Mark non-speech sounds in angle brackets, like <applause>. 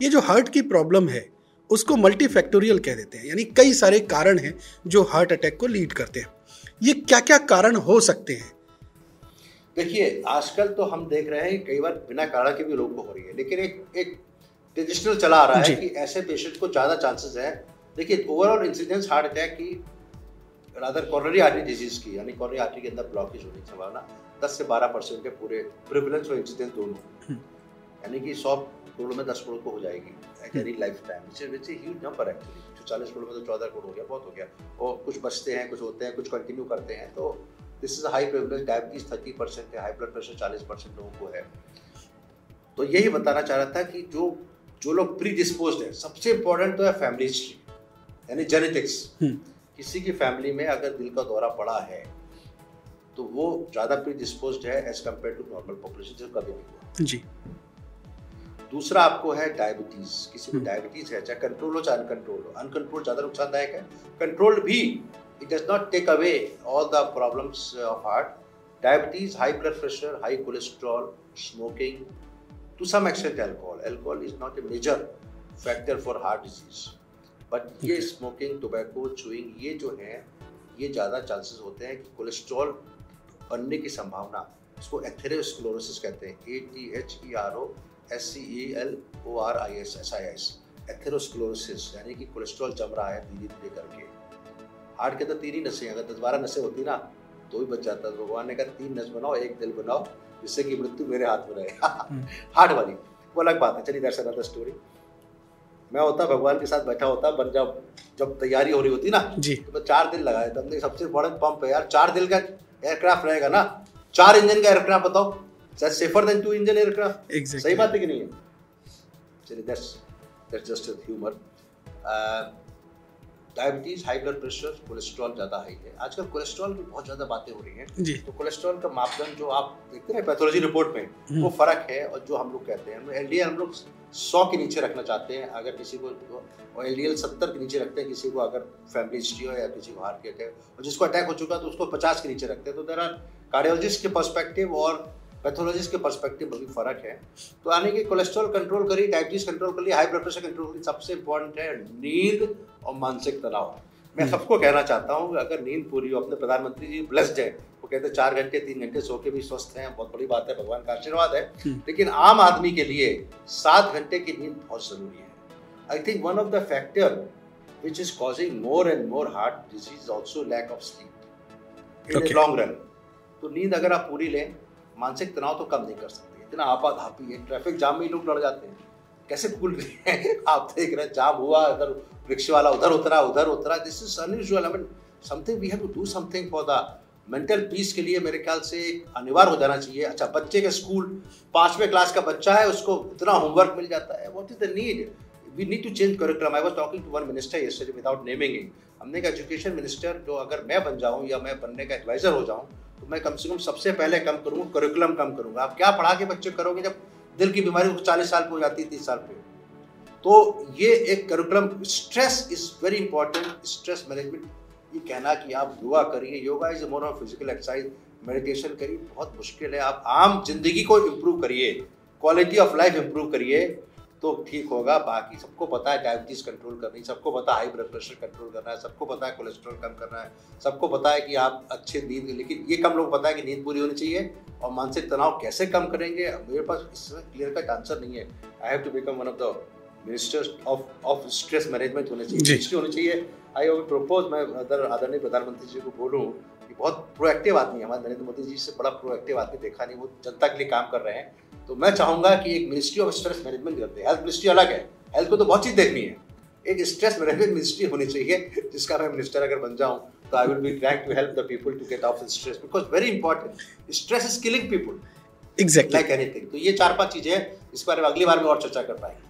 ये जो हार्ट की प्रॉब्लम है उसको मल्टीफैक्टोरियल कह देते हैं यानी कई सारे कारण हैं जो हार्ट अटैक को लीड करते हैं। ये क्या क्या कारण हो सकते हैं? देखिए आजकल तो हम देख रहे हैं कई बार बिना कारण के भी लोगों को हो रही है लेकिन एक एक ट्रेडिशनल चला आ रहा है कि ऐसे पेशेंट को ज़्यादा चांसेस है। देखिए ओवरऑल इंसिडेंस हार्ट अटैक की रादर कॉर्नरी आर्टरी डिज़ीज़ की यानी कॉर्नरी आर्टरी के अंदर ब्लॉकेज होने की संभावना 10 से 12 परसेंट के पूरे प्रिविलेंस और इंसिडेंस दोनों। हम्म। यानी कि 100 करोड़ में 10 करोड़ को हो जाएगी any lifetime which is huge number actually जो 40 करोड़ में तो 14 करोड़ हो गया बहुत हो गया। और कुछ बचते हैं कुछ होते हैं कुछ कंटिन्यू करते हैं तो this is high prevalence diabetes thirty percent है हाई ब्लड प्रेशर चालीस परसेंट लोगों को है। तो यही बताना चाह रहा था कि जो जो लोग प्री डिस्पोज है सबसे इंपॉर्टेंट तो है फैमिली हिस्ट्री यानी जेनेटिक्स किसी की फैमिली में अगर दिल का दौरा पड़ा है तो वो ज़्यादा प्री डिस्पोज है as compared to normal population जो कभी नहीं हुआ जी। दूसरा आपको है डायबिटीज़ किसी को डायबिटीज़ हम्म। है चाहे कंट्रोल हो चाहे अनकंट्रोल हो। अनकंट्रोल ज़्यादा नुकसानदायक है। कंट्रोल्ड भी it does not take away all the problems of heart diabetes high blood pressure high cholesterol smoking to some extent alcohol alcohol is not a major factor for heart disease but ये smoking tobacco chewing ये जो है ये ज़्यादा chances होते हैं कि cholesterol बनने की संभावना इसको एथेरोस्क्लोरोसिस कहते हैं A T H E R O S C L E R O S I S I S atherosclerosis यानी कि कोलेस्ट्रॉल जम रहा है धीरे धीरे करके हार्ट के तो तीन ही नशे अगर दस बारह नशे होती ना तो भी बच जाता तो भगवान ने कहा तीन नस बनाओ एक दिल बनाओ जिससे कि मृत्यु मेरे हाथ में रहे। <laughs> हार्ट वाली वो अलग बात है। चलिए दर्शन अनदर स्टोरी मैं होता भगवान के साथ बैठा होता बन जब जब तैयारी हो रही होती ना जी। तो मैं चार दिन लगाया था हमने सबसे बड़ा पंप है यार चार दिन का एयरक्राफ्ट रहेगा ना? चार इंजन का एयरक्राफ्ट बताओ। That safer than two engine aircraft सही बात है कि नहीं? है चलिए that's that's just humour diabetes high blood pressure cholesterol ज़्यादा हाई है। आजकल कोलेस्ट्रॉल की बहुत ज़्यादा बातें हो रही हैं। तो कोलेस्ट्रॉल का मापदंड जो आप देखते हैं पैथोलॉजी रिपोर्ट में हम्म। वो फ़र्क है और जो हम लोग कहते हैं एल डी एल हम लोग सौ के नीचे रखना चाहते हैं अगर किसी को और एल डी एल सत्तर के नीचे रखते हैं किसी को अगर फैमिली हिस्ट्री हो या किसी को हार्ट अटैक और जिसको अटैक हो चुका है तो उसको पचास के नीचे रखते हैं। तो देर आर कार्डियोलॉजिस्ट के पर्सपेक्टिव और पैथोलॉजिस्ट के पर्सपेक्टिव में भी फ़र्क है तो यानी कि कोलेस्ट्रॉल कंट्रोल करिए डायबिटीज़ कंट्रोल करिए हाई ब्लड प्रेशर कंट्रोल करिए सबसे इंपॉर्टेंट है नींद और मानसिक तनाव मैं हम्म। सबको कहना चाहता हूँ अगर नींद पूरी हो अपने प्रधानमंत्री जी ब्लेस्ड है वो कहते हैं चार घंटे तीन घंटे सो के भी स्वस्थ हैं बहुत बड़ी बात है भगवान का आशीर्वाद है हम्म। लेकिन आम आदमी के लिए सात घंटे की नींद बहुत ज़रूरी है I think one of the factor which is causing more and more heart disease also lack of sleep in okay. the long run तो नींद अगर आप पूरी लें मानसिक तनाव तो कम नहीं कर सकते, इतना आपाधापी है ट्रैफ़िक जाम में ही लोग लड़ जाते हैं। कैसे भूल रहे हैं? <laughs> आप देख रहे हैं जाम हुआ, इधर रिक्शे वाला, उधर उतरा उधर उतरा। This is unusual I mean something we have to do something for the mental peace के लिए मेरे ख्याल से अनिवार्य हो जाना चाहिए। अच्छा बच्चे के स्कूल पाँचवें क्लास का बच्चा है, उसको इतना होमवर्क मिल जाता है। What is the need we need to change curriculum I was talking to one minister yesterday without naming हमने कहा एजुकेशन मिनिस्टर जो अगर मैं बन जाऊँ या मैं बनने का एडवाइजर हो जाऊँ तो मैं कम से कम सबसे पहले कम करूँगा करिकुलम कम करूँगा। आप क्या पढ़ा के बच्चे करोगे जब दिल की बीमारी चालीस साल की हो जाती है, तीस साल पे तो ये एक curriculum stress is very important stress management ये कहना कि आप योगा करिए, yoga is more of physical exercise meditation करिए, बहुत मुश्किल है। आप आम ज़िंदगी को इम्प्रूव करिए क्वालिटी ऑफ़ लाइफ इम्प्रूव करिए। तो ठीक होगा बाकी सबको पता है डायबिटीज़ कंट्रोल करनी सबको पता है हाई ब्लड प्रेशर कंट्रोल करना है सबको पता है कोलेस्ट्रॉल कम करना है सबको पता है कि आप अच्छे नींद लेकिन ये कम लोग पता है कि नींद पूरी होनी चाहिए और मानसिक तनाव कैसे कम करेंगे मेरे पास इसमें क्लियर कट आंसर नहीं है। I have to become one of the minister of of stress management होने चाहिए होनी चाहिए। आई वो प्रपोज मैं अदर आदरणीय प्रधानमंत्री जी को बोलूँ कि बहुत प्रोएक्टिव आदमी है हमारे नरेंद्र मोदी जी से बड़ा प्रोएक्टिव आदमी देखा नहीं वो जनता के लिए काम कर रहे हैं। तो मैं चाहूँगा कि एक मिनिस्ट्री ऑफ़ स्ट्रेस मैनेजमेंट करते हैं। हेल्थ मिनिस्ट्री अलग है। हेल्थ को तो बहुत चीज़ देखनी है। एक स्ट्रेस मैनेजमेंट मिनिस्ट्री होनी चाहिए जिसका मैं मिनिस्टर अगर बन जाऊँ तो I will be trying to help the people to get of stress because very important stress is killing people exactly like anything तो ये चार पाँच चीज़ें हैं इस बारे में अगली बार में और चर्चा कर पाएँगे।